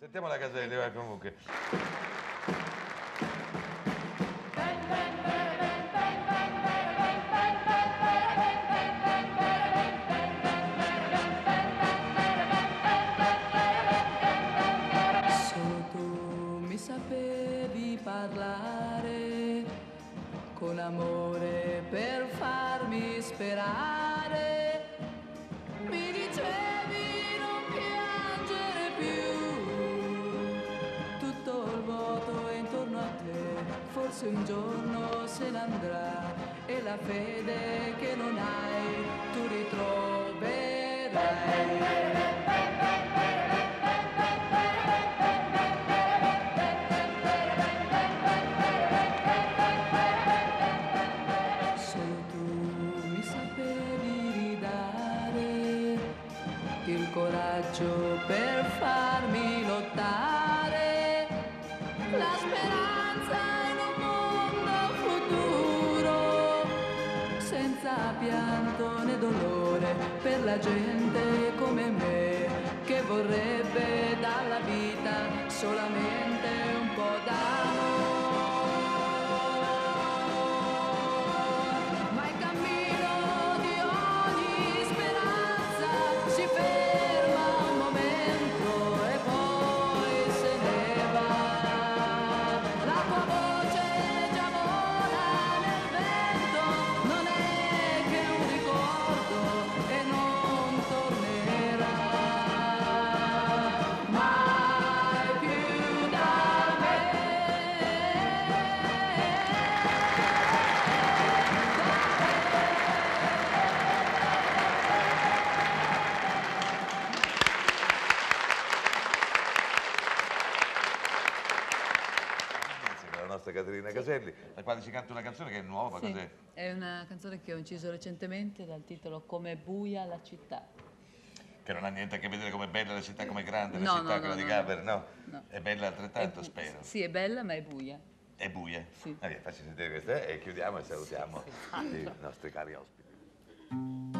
Sentiamo la Caselli, vai comunque. Solo tu mi sapevi parlare con amore per farmi sperare. Mi forse un giorno se ne andrà e la fede che non hai tu ritroverai. Pianto né dolore per la gente come me, che vorrebbe dalla vita solamente un po' d'amore. Caselli, la quale ci canta una canzone che è nuova, Sì, cos'è? è una canzone che ho inciso recentemente dal titolo Come buia la città. Che non ha niente a che vedere come bella la città, come grande la No, città, no, quella no, di Gaber, no? no. È bella altrettanto, È spero. Sì, è bella ma è buia. È buia? Sì. Via, facci sentire questa eh, e chiudiamo e salutiamo i nostri cari ospiti.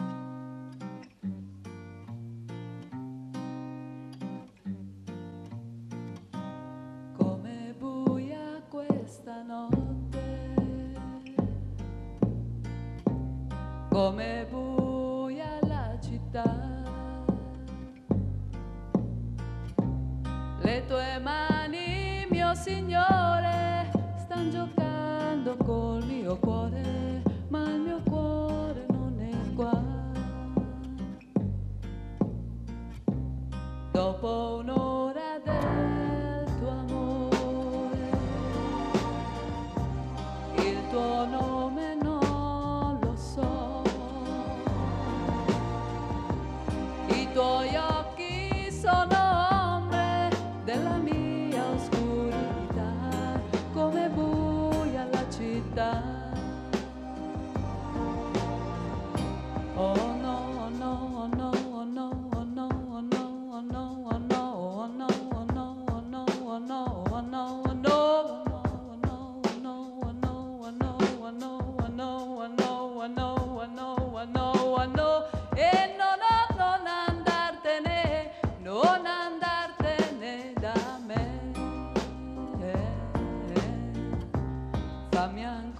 Come buia la città, le tue mani, mio Signore, stanno giocando col mio cuore. Goya.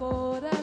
corazón.